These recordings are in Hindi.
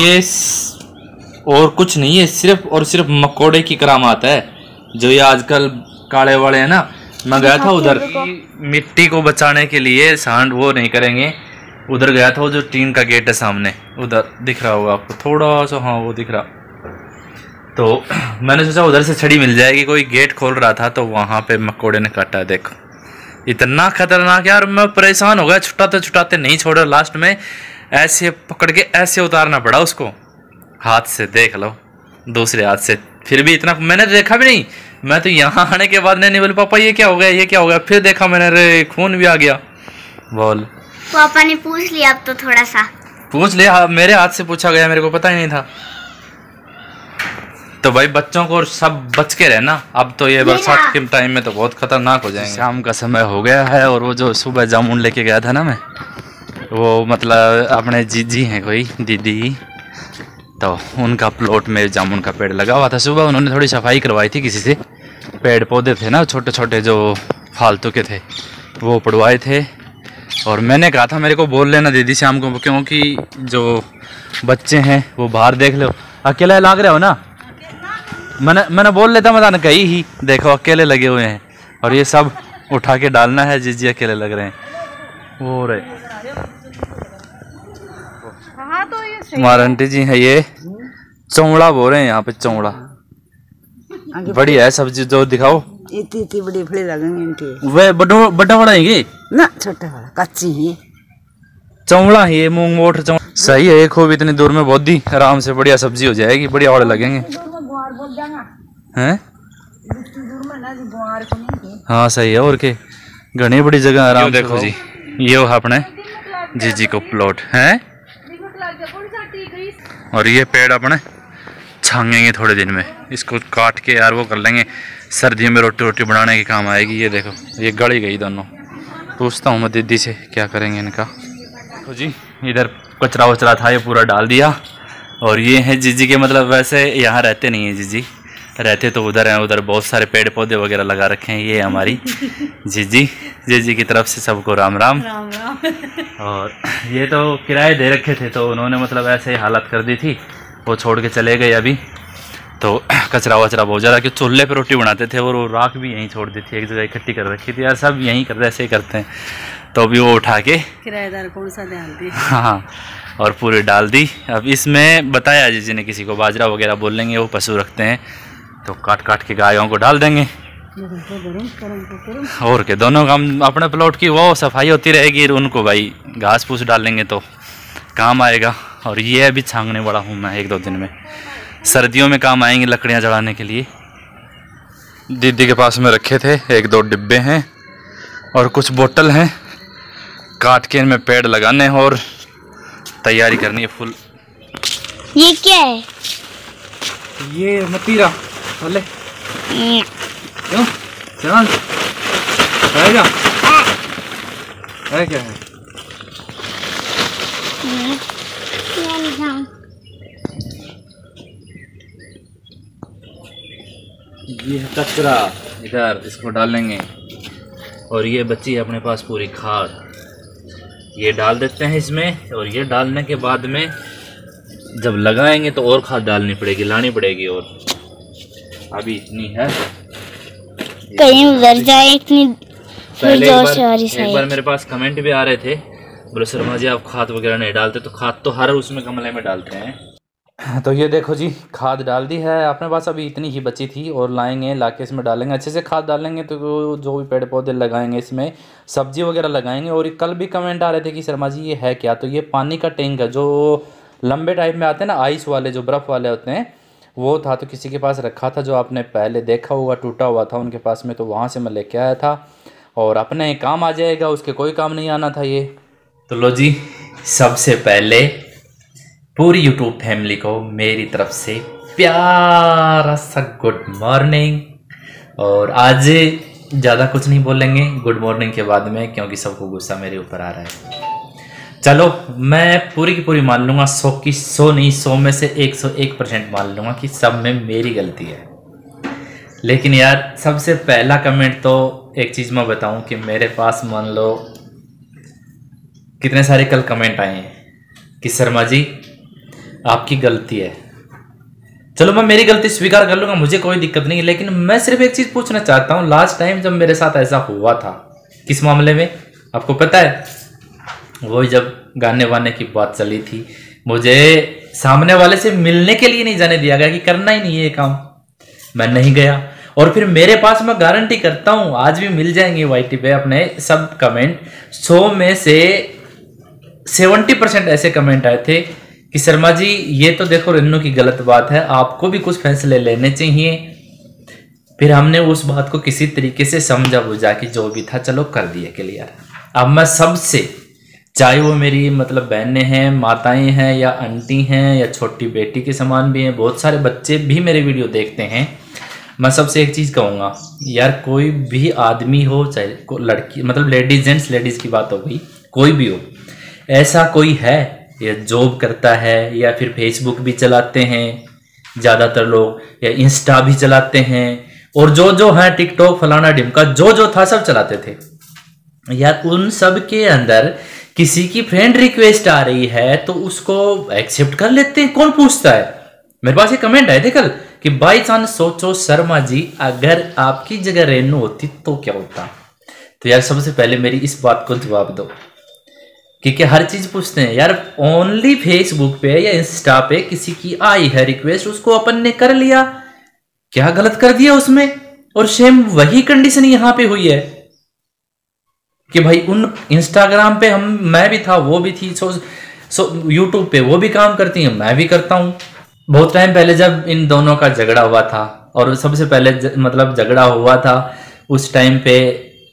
ये और कुछ नहीं है सिर्फ़ और सिर्फ़ मकोड़े की करामात है जो ये आजकल काले वाले हैं ना। मैं गया था उधर। मिट्टी को बचाने के लिए सांड वो नहीं करेंगे। उधर गया था वो जो टीन का गेट है सामने। उधर दिख रहा होगा आपको थोड़ा सा हाँ वो दिख रहा। तो मैंने सोचा उधर से छड़ी मिल जाएगी कोई गेट खोल रहा था तो वहाँ पे मकोड़े ने काटा देखो। इतना खतरनाक यार मैं परेशान हो गया छुटाते छुटाते नहीं छोड़ा लास्ट में ऐसे पकड़ के ऐसे उतारना पड़ा उसको। हाथ से देख लो दूसरे हाथ से। फिर भी इतना मैंने देखा भी नहीं। मैं तो यहाँ आने के बाद नहीं बोले पापा ये क्या हो गया ये क्या हो गया? फिर देखा मैंने अरे खून भी आ गया। बोल। पापा ने पूछ लिया अब तो थोड़ा सा। पूछ लिया हाँ, मेरे हाथ से पूछा गया मेरे को पता ही नहीं था। तो भाई बच्चों को सब बच के रहना। अब तो ये बरसात के टाइम में तो बहुत खतरनाक हो जाएँगे। शाम का समय हो गया है और वो जो सुबह जामुन लेके गया था ना मैं वो मतलब अपने जीजी हैं कोई, दीदी। तो उनका प्लॉट में जामुन का पेड़ लगा हुआ था। सुबह उन्होंने थोड़ी सफ़ाई करवाई थी किसी से। पेड़ पौधे थे ना छोटे छोटे जो फालतू के थे, वो पड़वाए थे। और मैंने कहा था, मेरे को बोल लेना दीदी शाम को, क्योंकि जो बच्चे हैं, वो बाहर देख लो। अकेला लाग रहे हो ना? मैंने मैंने बोल लेता मैं कही ही, देखो, अकेले लगे हुए हैं। और ये सब उठा के डालना है जिस जी अकेले लग रहे हैं। वो रहे हमारे आंटी जी है ये। चौड़ा बोल रहे हैं यहाँ पे चौड़ा बढ़िया है सब्ज़ी जो दिखाओ। इतनी इतनी बड़ी बड़ी लगेंगे इनके वे बड़ा बड़ा बड़ा है ये? ना छोटा वाला कच्ची है चौड़ा है ये मूंग मोट चौड़ा सही है एक खूब इतनी दूर में बहुत ही आराम से बढ़िया सब्ज़ी हो जाएगी बढ़िया और लगेंगे। हैं? हाँ। सही है और के? घनी बड़ी जगह आराम देखो जी ये हो अपने जी जी को प्लॉट है? और ये पेड़ अपने छांगेंगे थोड़े दिन में। इसको काट के यार वो कर लेंगे। सर्दियों में रोटी रोटी बनाने के काम आएगी, ये देखो, ये गड़ी गई दोनों। पूछता हूँ मैं दीदी से, क्या करेंगे इनका? तो जी, इधर कचरा वचरा था, ये पूरा डाल दिया। और ये है जीजी के मतलब वैसे यहाँ रहते नहीं हैं जीजी। रहते तो उधर हैं उधर बहुत सारे पेड़ पौधे वगैरह लगा रखे हैं ये हमारी जीजी जीजी की तरफ़ से सबको राम राम राम राम और ये तो किराए दे रखे थे तो उन्होंने मतलब ऐसे ही हालत कर दी थी वो छोड़ के चले गए अभी। तो कचरा वचरा बहुत ज़्यादा कि चूल्हे पर रोटी बनाते थे और वो राख भी यहीं छोड़ दी थी एक जगह इकट्ठी कर रखी थी यार सब यहीं कर ऐसे ही करते हैं। तो अभी वो उठा के किराएदार कौन सा ध्यान दे हाँ और पूरी डाल दी। अब इसमें बताया जी ने किसी को बाजरा वगैरह बोल लेंगे वो पशु रखते हैं। तो काट काट के गायों को डाल देंगे। और के दोनों काम अपने प्लॉट की वो सफ़ाई होती रहेगी उनको भाई घास फूस डालेंगे तो काम आएगा। और ये अभी छांगने वाला हूँ मैं एक दो दिन में। सर्दियों में काम आएँगे लकड़ियाँ जलाने के लिए। दीदी के पास में रखे थे एक दो डिब्बे हैं और कुछ बोतल हैं। काट के इनमें पेड़ लगाने हैं और तैयारी करनी है फुल। ये क्या है? ये मतीरा। हम्म, क्यों क्या है ये कचरा। इधर इसको डालेंगे। और ये बच्ची है अपने पास पूरी खाद। ये डाल देते हैं इसमें और ये डालने के बाद में जब लगाएँगे तो और खाद डालनी पड़ेगी लानी पड़ेगी और। अभी इतनी है। कहीं उधर जाए इतनी पहले एक बार, एक बार मेरे पास कमेंट भी आ रहे थे। बोले शर्मा जी आप खाद वगैरह नहीं डालते तो खाद तो हर उसमें गमले में डालते हैं। तो ये देखो जी खाद डाल दी है। अपने पास अभी इतनी ही बची थी और लाएँगे लाके इसमें डालेंगे। अच्छे से खाद डालेंगे तो जो भी पेड़ पौधे लगाएँगे इसमें सब्ज़ी वगैरह लगाएँगे। और कल भी कमेंट आ रहे थे कि शर्मा जी ये है क्या? तो ये पानी का टैंक है जो लंबे टाइप में आते हैं ना आइस वाले जो बर्फ़ वाले होते हैं वो था तो किसी के पास रखा था जो आपने पहले देखा हुआ टूटा हुआ था उनके पास में तो वहाँ से मैं लेके आया था। और अपने काम आ जाएगा, उसके कोई काम नहीं आना था ये। तो लो जी, सबसे पहले पूरी यूट्यूब फैमिली को मेरी तरफ़ से प्यारा सा गुड मॉर्निंग और आज ज़्यादा कुछ नहीं बोलेंगे गुड मॉर्निंग के बाद में, क्योंकि सबको गुस्सा मेरे ऊपर आ रहा है। चलो, मैं पूरी की पूरी मान लूँगा, सौ की सौ नहीं, सौ में से एक सौ एक परसेंट मान लूँगा कि सब में मेरी गलती है। लेकिन यार, सबसे पहला कमेंट तो एक चीज़ मैं बताऊँ कि मेरे पास मान लो, कितने सारे कल कमेंट आए हैं कि शर्मा जी, आपकी गलती है। चलो, मैं मेरी गलती स्वीकार कर लूँगा, मुझे कोई दिक्कत नहीं है, लेकिन मैं सिर्फ़ एक चीज़ पूछना चाहता हूँ लास्ट टाइम जब मेरे साथ ऐसा हुआ था, किस मामले में? आपको पता है? वो जब गाने वाने की बात चली थी, मुझे सामने वाले से मिलने के लिए नहीं जाने दिया गया कि करना ही नहीं है ये काम। मैं नहीं गया। और फिर मेरे पास मैं गारंटी करता हूँ, आज भी मिल जाएँगे वाईटी पे अपने सब कमेंट सौ में से सेवेंटी परसेंट ऐसे कमेंट आए थे कि, शर्मा जी, ये तो देखो रेनू की गलत बात है, आपको भी कुछ फैसले लेने चाहिए। फिर हमने उस बात को किसी तरीके से समझा बुझा कि जो भी था, चलो कर दिया क्लियर अब मैं सबसे चाहे वो मेरी मतलब बहनें हैं, माताएँ हैं, या आंटी हैं, या छोटी बेटी के समान भी हैं, बहुत सारे बच्चे भी मेरे वीडियो देखते हैं। मैं सबसे एक चीज़ कहूँगा, यार कोई भी आदमी हो, चाहे लड़की मतलब लेडीज़ जेंट्स लेडीज़ की बात हो गई, कोई भी हो, ऐसा कोई है, या जॉब करता है, या फिर फेसबुक भी चलाते हैं, ज़्यादातर लोग, या इंस्टा भी चलाते हैं, और जो जो है टिकटॉक फलाना डिमका जो जो था, सब चलाते थे। यार उन सब के अंदर किसी की फ्रेंड रिक्वेस्ट आ रही है तो उसको एक्सेप्ट कर लेते हैं। कौन पूछता है? मेरे पास ये कमेंट आए थे कल कि बाई चांस सोचो, शर्मा जी, अगर आपकी जगह रेनू होती तो क्या होता? तो यार, सबसे पहले मेरी इस बात को जवाब दो। क्योंकि हर चीज़ पूछते हैं, यार ओनली फेसबुक पे या इंस्टा पे किसी की आई है रिक्वेस्ट उसको अपन ने कर लिया। क्या गलत कर दिया उसमें? और सेम वही कंडीशन यहाँ पे हुई है। कि भाई उन इंस्टाग्राम पे हम मैं भी था वो भी थी सो सो यूट्यूब पे वो भी काम करती हैं मैं भी करता हूँ। बहुत टाइम पहले जब इन दोनों का झगड़ा हुआ था और सबसे पहले ज, मतलब झगड़ा हुआ था उस टाइम पे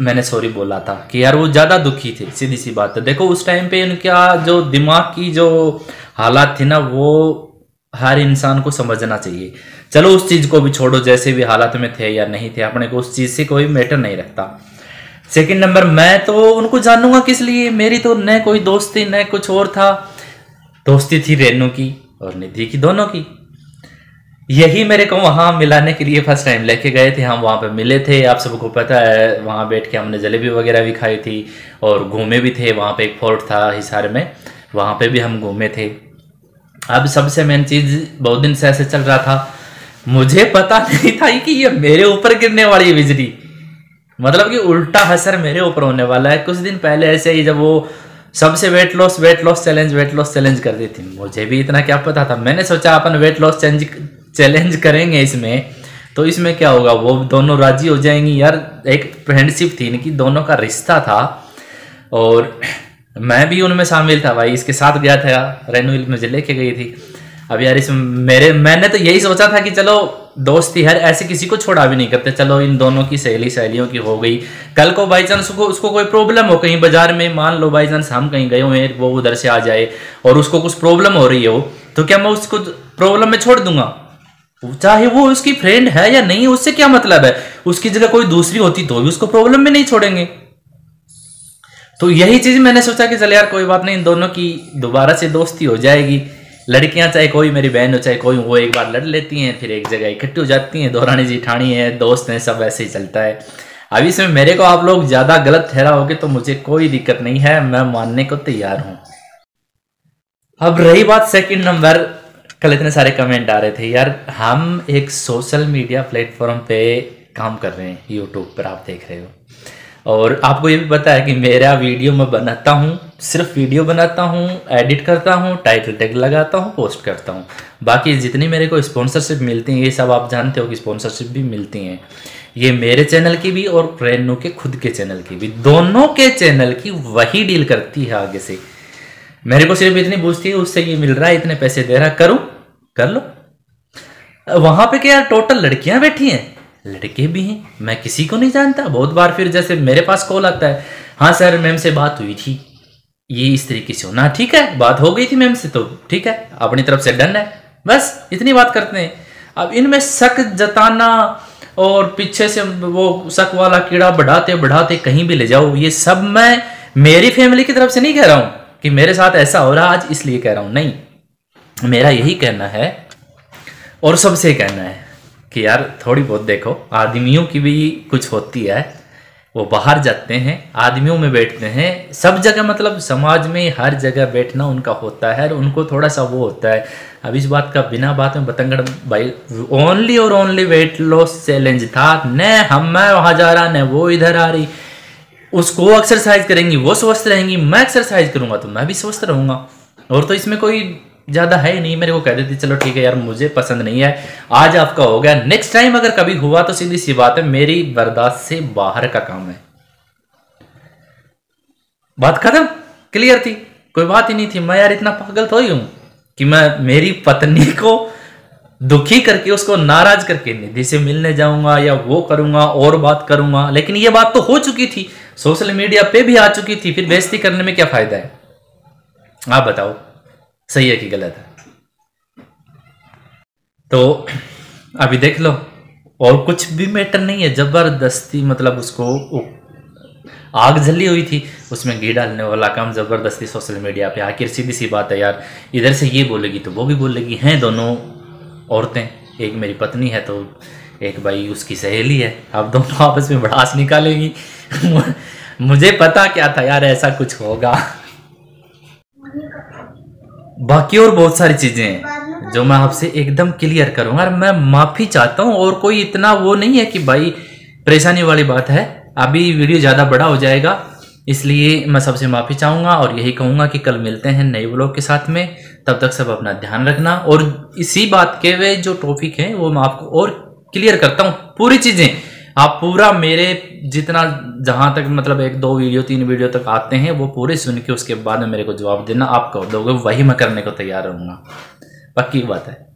मैंने सॉरी बोला था कि यार वो ज़्यादा दुखी थे सीधी सी बात है। देखो उस टाइम पे उनका जो दिमाग की जो हालात थी ना वो हर इंसान को समझना चाहिए। चलो उस चीज़ को भी छोड़ो जैसे भी हालात में थे या नहीं थे अपने को उस चीज़ से कोई मैटर नहीं रखता। सेकंड नंबर मैं तो उनको जानूँगा किस लिए? मेरी तो न कोई दोस्ती, न कुछ और था। दोस्ती थी रेनू की और निधि की दोनों की। यही मेरे को वहाँ मिलाने के लिए फ़र्स्ट टाइम लेके गए थे। हम वहाँ पे मिले थे। आप सबको पता है, वहाँ बैठ के हमने जलेबी वगैरह भी खाई थी और घूमे भी थे। वहाँ पे एक फोर्ट था हिसार में। वहाँ पे भी हम घूमे थे। अब सबसे मेन चीज़, बहुत दिन से ऐसे चल रहा था। मुझे पता नहीं था कि ये मेरे ऊपर गिरने वाली है बिजली। मतलब कि उल्टा असर मेरे ऊपर होने वाला है। कुछ दिन पहले ऐसे ही जब वो सबसे weight loss weight loss challenge weight loss challenge कर दी थी। मुझे भी इतना क्या पता था। मैंने सोचा अपन वेट लॉस चेंज चैलेंज करेंगे इसमें। तो इसमें क्या होगा? वो दोनों राज़ी हो जाएँगी। यार, एक फ्रेंडशिप थी, इनकी दोनों का रिश्ता था। और मैं भी उनमें शामिल था भाई। इसके साथ गया था, रेनू मुझे लेके गई थी। अब यार इसमें मेरे, मैंने तो यही सोचा था कि चलो दोस्ती, हर ऐसे किसी को छोड़ा भी नहीं करते। चलो, इन दोनों की सहेली सहेलियों की हो गई। कल को बाई चांस उसको उसको कोई प्रॉब्लम हो कहीं बाज़ार में, मान लो बाई चांस हम कहीं गए हुए वो उधर से आ जाए और उसको कुछ प्रॉब्लम हो रही हो तो क्या मैं उसको प्रॉब्लम में छोड़ दूँगा? चाहे वो उसकी फ्रेंड है या नहीं, उससे क्या मतलब है? उसकी जगह कोई दूसरी होती तो भी उसको प्रॉब्लम में नहीं छोड़ेंगे। तो यही चीज़ मैंने सोचा कि चल यार, कोई बात नहीं, इन दोनों की दोबारा से दोस्ती हो जाएगी। लड़कियाँ, चाहे कोई मेरी बहन हो, चाहे कोई, वो एक बार लड़ लेती हैं, फिर एक जगह इकट्ठी हो जाती हैं दोरानी जीठानी है, दोस्त हैं, सब ऐसे ही चलता है। अब इसमें मेरे को आप लोग ज़्यादा गलत ठहराओगे तो मुझे कोई दिक्कत नहीं है, मैं मानने को तैयार हूँ। अब रही बात सेकंड नंबर कल इतने सारे कमेंट आ रहे थे। यार, हम एक सोशल मीडिया प्लेटफॉर्म पे काम कर रहे हैं यूट्यूब पर आप देख रहे हो। और आपको ये भी पता है कि मेरा वीडियो मैं बनाता हूँ, सिर्फ़ वीडियो बनाता हूँ, एडिट करता हूँ टाइटल टैग लगाता हूँ पोस्ट करता हूँ। बाकी जितनी मेरे को स्पॉन्सरशिप मिलती हैं, ये सब आप जानते हो कि स्पॉन्सरशिप भी मिलती हैं। ये मेरे चैनल की भी और रेनू के खुद के चैनल की भी। दोनों के चैनल की वही डील करती है आगे से। मेरे को सिर्फ़ इतनी पूछती है, उससे ये मिल रहा है, इतने पैसे दे रहा करूँ? कर लो। वहाँ पे क्या टोटल लड़कियाँ बैठी हैं? लड़के भी हैं, मैं किसी को नहीं जानता। बहुत बार फिर जैसे मेरे पास कॉल आता है हाँ सर मैम से बात हुई थी। ये इस तरीके से होना ठीक है, बात हो गई थी मैम से तो ठीक है, अपनी तरफ़ से डन है। बस, इतनी बात करते हैं। अब इनमें शक जताना और पीछे से वो शक वाला कीड़ा बढ़ाते बढ़ाते कहीं भी ले जाओ, ये सब मैं मेरी फैमिली की तरफ़ से नहीं कह रहा हूँ कि मेरे साथ ऐसा हो रहा, आज इसलिए कह रहा हूँ। नहीं, मेरा यही कहना है और सबसे कहना है कि यार थोड़ी बहुत देखो, आदमियों की भी कुछ होती है। वो बाहर जाते हैं, आदमियों में बैठते हैं। सब जगह मतलब समाज में हर जगह बैठना उनका होता है और उनको थोड़ा सा वो होता है। अब इस बात का बिना बात में बतंगड़ भाई ओनली और ओनली वेट लॉस चैलेंज था। न हम, मैं वहाँ जा रहा, न वो इधर आ रही। उसको एक्सरसाइज करेंगी, वो स्वस्थ रहेंगी, मैं एक्सरसाइज करूँगा तो मैं भी स्वस्थ रहूँगा। और तो इसमें कोई ज़्यादा है ही नहीं, मेरे को कह देती, चलो ठीक है यार, मुझे पसंद नहीं है, आज आपका हो गया नेक्स्ट टाइम अगर कभी हुआ तो सीधी सी बात है, मेरी बर्दाश्त से बाहर का काम है। बात खत्म? क्लियर थी? कोई बात ही नहीं थी। मैं यार इतना पागल तो ही हूँ कि मैं मेरी पत्नी को दुखी करके, उसको नाराज़ करके निधि से मिलने जाऊँगा या वो करूँगा, और बात करूँगा। लेकिन ये बात तो हो चुकी थी। सोशल मीडिया पे भी आ चुकी थी। फिर बेइज्जती करने में क्या फ़ायदा है? आप बताओ। सही है कि गलत है? तो अभी देख लो, और कुछ भी मैटर नहीं है। ज़बरदस्ती मतलब उसको आग जली हुई थी, उसमें घी डालने वाला काम ज़बरदस्ती सोशल मीडिया पे। आखिर सीधी सी बात है यार, इधर से ये बोलेगी तो वो भी बोलेगी, हैं दोनों औरतें, एक मेरी पत्नी है तो एक भाई उसकी सहेली है। अब दोनों आपस में भड़ास निकालेगी। मुझे पता क्या था यार, ऐसा कुछ होगा। बाकी और बहुत सारी चीज़ें हैं, जो मैं आपसे एकदम क्लियर करूँगा और मैं माफ़ी चाहता हूँ, और कोई इतना वो नहीं है कि भाई परेशानी वाली बात है। अभी वीडियो ज़्यादा बड़ा हो जाएगा, इसलिए मैं सबसे माफ़ी चाहूँगा और यही कहूँगा कि कल मिलते हैं नए ब्लॉग के साथ में। तब तक सब अपना ध्यान रखना। और इसी बात के वे जो टॉपिक हैं, वो मैं आपको और क्लियर करता हूँ। पूरी चीज़ें आप पूरा मेरे जितना जहाँ तक मतलब एक दो वीडियो, तीन वीडियो तक आते हैं, वो पूरे सुन के उसके बाद में मेरे को जवाब देना, आप कह दोगे, वही मैं करने को तैयार रहूँगा। पक्की बात है।